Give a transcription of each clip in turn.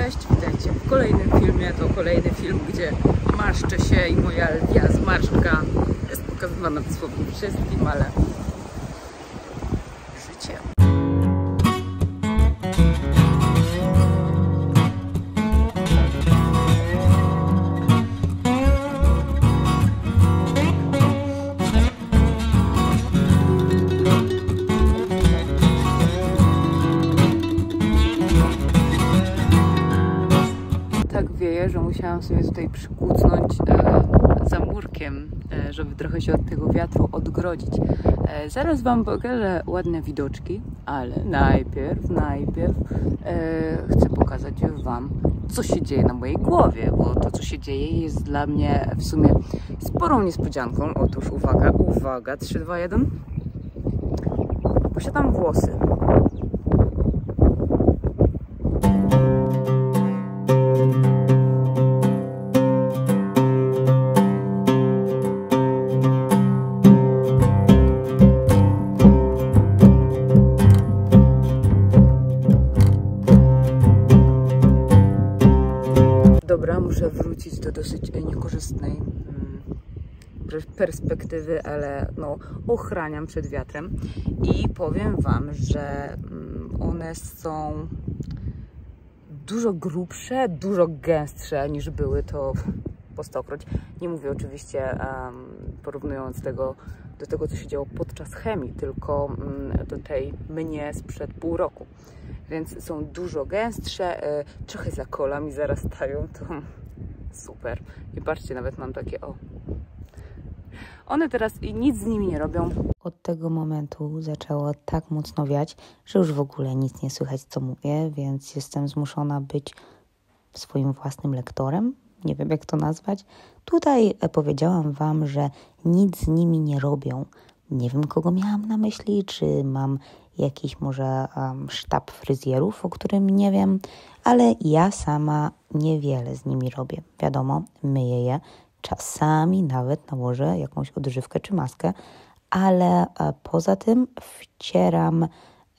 Cześć, witajcie w kolejnym filmie. To kolejny film, gdzie marszczę się i moja lwia zmarszczka jest pokazywana dosłownie wszystkim, ale życie. Że musiałam sobie tutaj przykucnąć e, za murkiem, e, żeby trochę się od tego wiatru odgrodzić. E, zaraz Wam pokażę ładne widoczki, ale najpierw, najpierw chcę pokazać Wam, co się dzieje na mojej głowie, bo to, co się dzieje, jest dla mnie w sumie sporą niespodzianką. Otóż uwaga, uwaga, 3, 2, 1. Posiadam włosy. Wrócić do dosyć niekorzystnej mm, pers- perspektywy, ale no, ochraniam przed wiatrem i powiem Wam, że mm, one są dużo grubsze, dużo gęstsze niż były to po stokroć. Nie mówię oczywiście em, porównując tego do tego, co się działo podczas chemii, tylko mm, do tej mnie sprzed pół roku. Więc są dużo gęstsze, e, trochę za kolami zarastają, to super. I patrzcie, nawet mam takie o. One teraz i nic z nimi nie robią. Od tego momentu zaczęło tak mocno wiać, że już w ogóle nic nie słychać, co mówię, więc jestem zmuszona być swoim własnym lektorem. Nie wiem, jak to nazwać. Tutaj e, powiedziałam Wam, że nic z nimi nie robią. Nie wiem, kogo miałam na myśli, czy mam jakiś może um, sztab fryzjerów, o którym nie wiem, ale ja sama niewiele z nimi robię. Wiadomo, myję je, czasami nawet nałożę jakąś odżywkę czy maskę, ale e, poza tym wcieram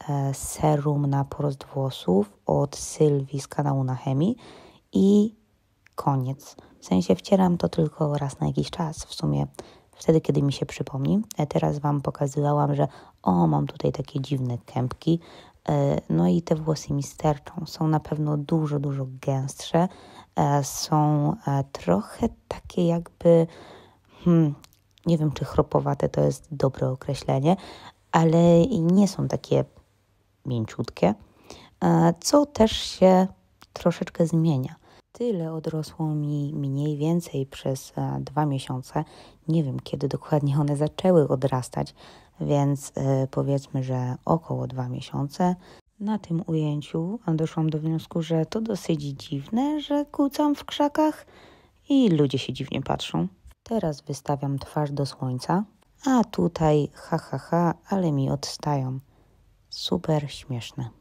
e, serum na porost włosów od Sylwii z kanału na chemii i koniec. W sensie wcieram to tylko raz na jakiś czas, w sumie wtedy, kiedy mi się przypomni. E, Teraz Wam pokazywałam, że o, mam tutaj takie dziwne kępki, E, no i te włosy mi sterczą. Są na pewno dużo, dużo gęstsze. E, Są trochę takie jakby, hmm, nie wiem czy chropowate to jest dobre określenie, ale nie są takie mięciutkie, co też się troszeczkę zmienia. Tyle odrosło mi mniej więcej przez e, dwa miesiące. Nie wiem, kiedy dokładnie one zaczęły odrastać, więc e, powiedzmy, że około dwa miesiące. Na tym ujęciu doszłam do wniosku, że to dosyć dziwne, że kucam w krzakach i ludzie się dziwnie patrzą. Teraz wystawiam twarz do słońca, a tutaj ha ha ha, ale mi odstają. Super śmieszne.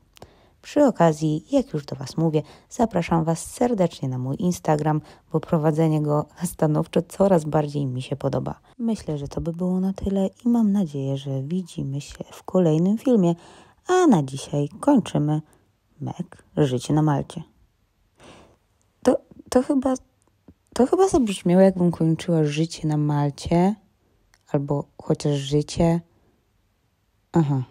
Przy okazji, jak już do Was mówię, zapraszam Was serdecznie na mój Instagram, bo prowadzenie go stanowczo coraz bardziej mi się podoba. Myślę, że to by było na tyle i mam nadzieję, że widzimy się w kolejnym filmie. A na dzisiaj kończymy Mek Życie na Malcie. To, to chyba to chyba zabrzmiało, jakbym kończyła życie na Malcie, albo chociaż życie. Aha.